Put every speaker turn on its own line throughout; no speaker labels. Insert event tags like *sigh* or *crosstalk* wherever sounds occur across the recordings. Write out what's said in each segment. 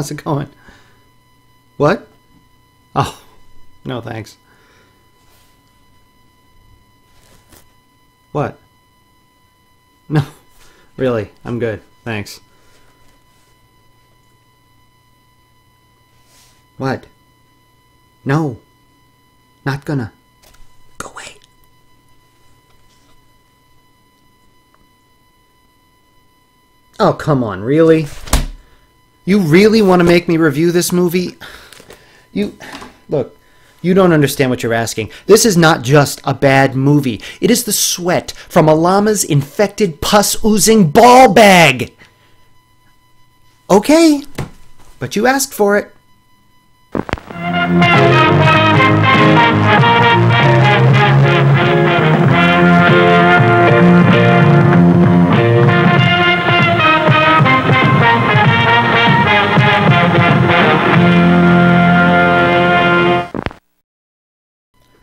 How's it going? What? Oh, no thanks. What? No, really, I'm good. Thanks. What? No. Not gonna. Go away. Oh, come on, really? You really want to make me review this movie? You. Look, you don't understand what you're asking. This is not just a bad movie. It is the sweat from a llama's infected, pus oozing ball bag! Okay, but you asked for it.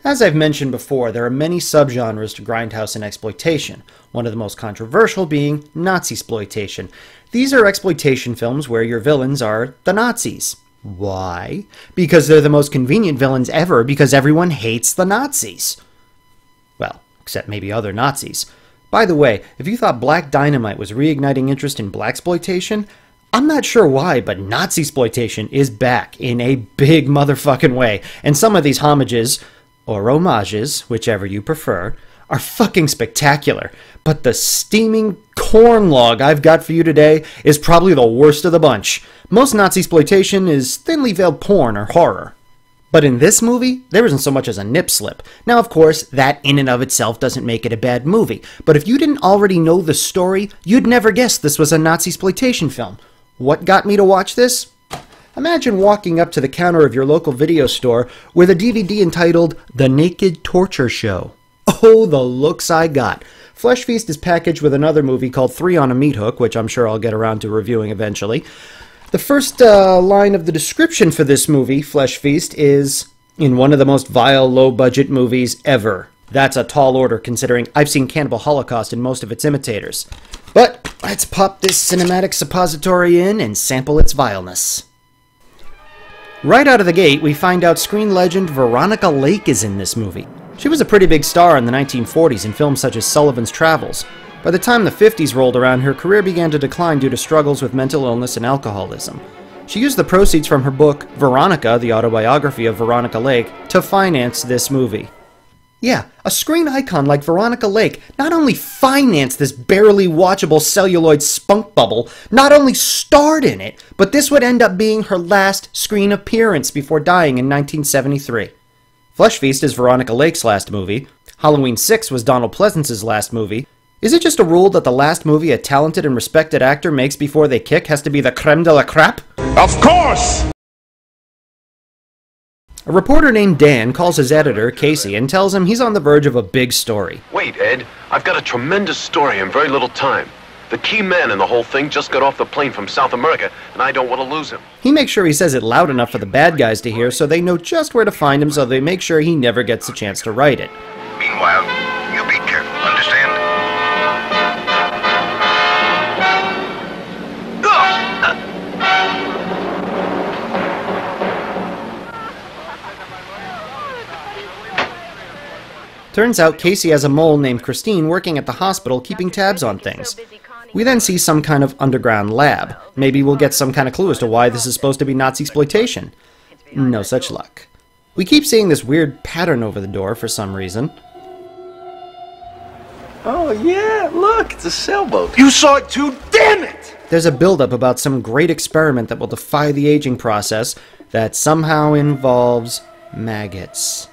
As I've mentioned before, there are many subgenres to grindhouse and exploitation, one of the most controversial being Nazi exploitation. These are exploitation films where your villains are the Nazis. Why? Because they're the most convenient villains ever because everyone hates the Nazis. Well, except maybe other Nazis. By the way, if you thought Black Dynamite was reigniting interest in blaxploitation, I'm not sure why, but Nazi exploitation is back in a big motherfucking way, and some of these homages or homages, whichever you prefer, are fucking spectacular. But the steaming corn log I've got for you today is probably the worst of the bunch. Most Nazi exploitation is thinly veiled porn or horror. But in this movie, there isn't so much as a nip slip. Now, of course, that in and of itself doesn't make it a bad movie. But if you didn't already know the story, you'd never guess this was a Nazi exploitation film. What got me to watch this? Imagine walking up to the counter of your local video store with a DVD entitled The Naked Torture Show. Oh, the looks I got. Flesh Feast is packaged with another movie called Three on a Meat Hook, which I'm sure I'll get around to reviewing eventually. The first uh, line of the description for this movie, Flesh Feast, is in one of the most vile, low budget movies ever. That's a tall order considering I've seen Cannibal Holocaust in most of its imitators. But let's pop this cinematic suppository in and sample its vileness. Right out of the gate, we find out screen legend Veronica Lake is in this movie. She was a pretty big star in the 1940s in films such as Sullivan's Travels. By the time the 50s rolled around, her career began to decline due to struggles with mental illness and alcoholism. She used the proceeds from her book, Veronica, the autobiography of Veronica Lake, to finance this movie. Yeah, a screen icon like Veronica Lake not only financed this barely watchable celluloid spunk bubble, not only starred in it, but this would end up being her last screen appearance before dying in 1973. Flesh Feast is Veronica Lake's last movie. Halloween 6 was Donald Pleasence's last movie. Is it just a rule that the last movie a talented and respected actor makes before they kick has to be the creme de la crap?
Of course!
A reporter named Dan calls his editor, Casey, and tells him he's on the verge of a big story.
Wait, Ed. I've got a tremendous story in very little time. The key man in the whole thing just got off the plane from South America, and I don't want to lose him.
He makes sure he says it loud enough for the bad guys to hear so they know just where to find him so they make sure he never gets a chance to write it.
Meanwhile,
Turns out Casey has a mole named Christine working at the hospital keeping tabs on things. We then see some kind of underground lab. Maybe we'll get some kind of clue as to why this is supposed to be Nazi exploitation. No such luck. We keep seeing this weird pattern over the door for some reason.
Oh, yeah, look, it's a sailboat.
You saw it too, damn it!
There's a buildup about some great experiment that will defy the aging process that somehow involves maggots.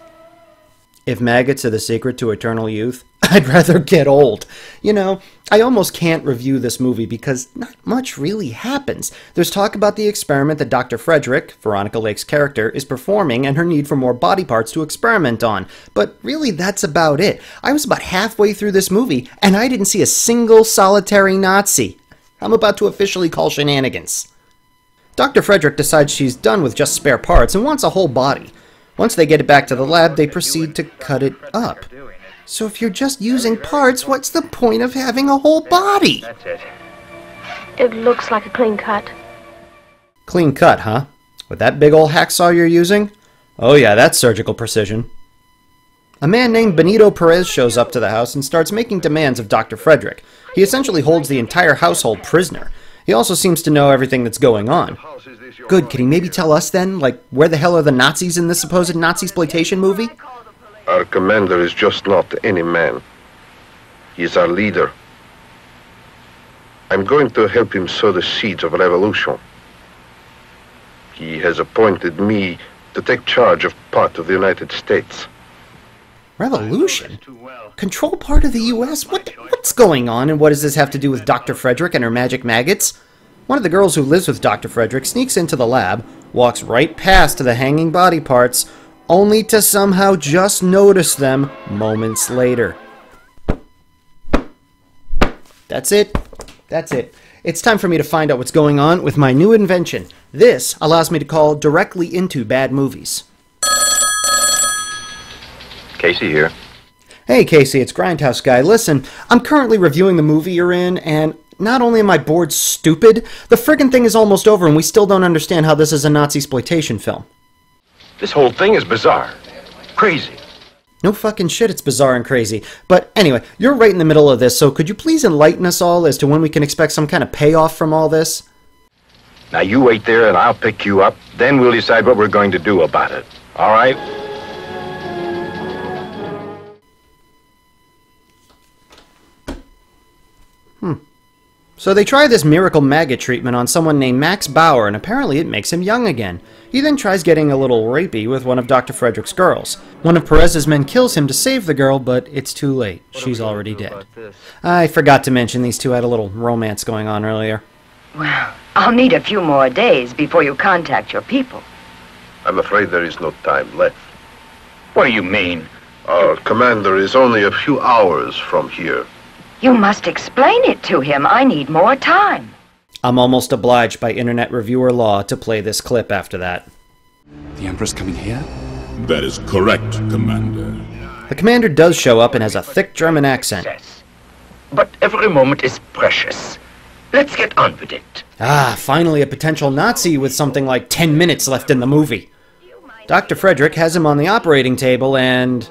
If maggots are the secret to eternal youth, *laughs* I'd rather get old. You know, I almost can't review this movie because not much really happens. There's talk about the experiment that Dr. Frederick, Veronica Lake's character, is performing and her need for more body parts to experiment on. But really, that's about it. I was about halfway through this movie and I didn't see a single solitary Nazi. I'm about to officially call shenanigans. Dr. Frederick decides she's done with just spare parts and wants a whole body. Once they get it back to the lab, they proceed to cut it up. So if you're just using parts, what's the point of having a whole body?
It looks like a clean cut.
Clean cut, huh? With that big old hacksaw you're using? Oh yeah, that's surgical precision. A man named Benito Perez shows up to the house and starts making demands of Dr. Frederick. He essentially holds the entire household prisoner. He also seems to know everything that's going on. Good, can he maybe tell us then, like, where the hell are the Nazis in this supposed Nazi exploitation movie?
Our commander is just not any man. He is our leader. I'm going to help him sow the seeds of revolution. He has appointed me to take charge of part of the United States.
Revolution? Control part of the U.S.? What, what's going on, and what does this have to do with Dr. Frederick and her magic maggots? One of the girls who lives with Dr. Frederick sneaks into the lab, walks right past the hanging body parts, only to somehow just notice them moments later. That's it. That's it. It's time for me to find out what's going on with my new invention. This allows me to call directly into bad movies.
Casey here.
Hey Casey, it's Grindhouse Guy. Listen, I'm currently reviewing the movie you're in, and not only am I bored stupid, the friggin' thing is almost over and we still don't understand how this is a Nazi exploitation film.
This whole thing is bizarre. Crazy.
No fucking shit, it's bizarre and crazy. But anyway, you're right in the middle of this, so could you please enlighten us all as to when we can expect some kind of payoff from all this?
Now you wait there and I'll pick you up. Then we'll decide what we're going to do about it. All right?
So they try this miracle maggot treatment on someone named Max Bauer, and apparently it makes him young again. He then tries getting a little rapey with one of Dr. Frederick's girls. One of Perez's men kills him to save the girl, but it's too late. She's already dead. I forgot to mention these two had a little romance going on earlier.
Well, I'll need a few more days before you contact your people.
I'm afraid there is no time left.
What do you mean?
Our commander is only a few hours from here.
You must explain it to him. I need more time.
I'm almost obliged by internet reviewer law to play this clip after that.
The Emperor's coming here?
That is correct, Commander.
The commander does show up and has a thick German accent.
But every moment is precious. Let's get on with it.
Ah, finally a potential Nazi with something like 10 minutes left in the movie. Dr. Frederick has him on the operating table and.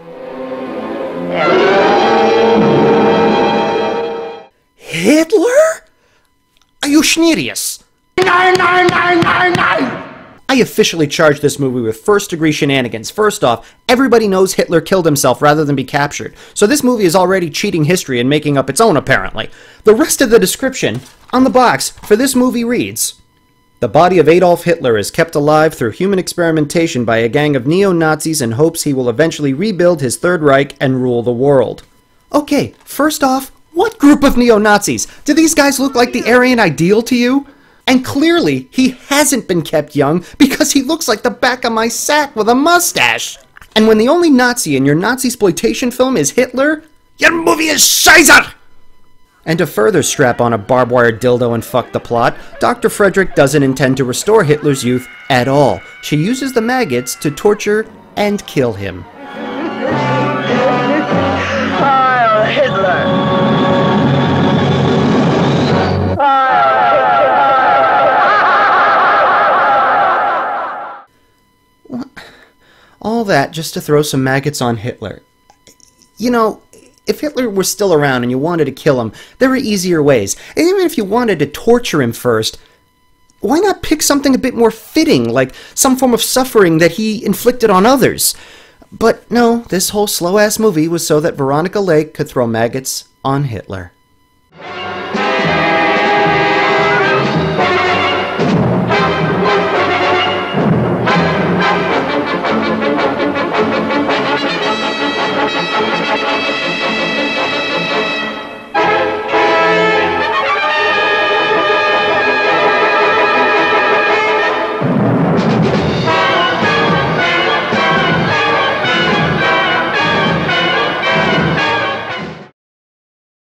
Hitler? Are you
nine!
I officially charge this movie with first degree shenanigans. First off, everybody knows Hitler killed himself rather than be captured, so this movie is already cheating history and making up its own, apparently. The rest of the description on the box for this movie reads The body of Adolf Hitler is kept alive through human experimentation by a gang of neo Nazis in hopes he will eventually rebuild his Third Reich and rule the world. Okay, first off, what group of neo Nazis? Do these guys look like the Aryan ideal to you? And clearly, he hasn't been kept young because he looks like the back of my sack with a mustache. And when the only Nazi in your Nazi exploitation film is Hitler, your movie is Scheiße! And to further strap on a barbed wire dildo and fuck the plot, Dr. Frederick doesn't intend to restore Hitler's youth at all. She uses the maggots to torture and kill him. That just to throw some maggots on Hitler. You know, if Hitler were still around and you wanted to kill him, there are easier ways. And even if you wanted to torture him first, why not pick something a bit more fitting, like some form of suffering that he inflicted on others? But no, this whole slow ass movie was so that Veronica Lake could throw maggots on Hitler.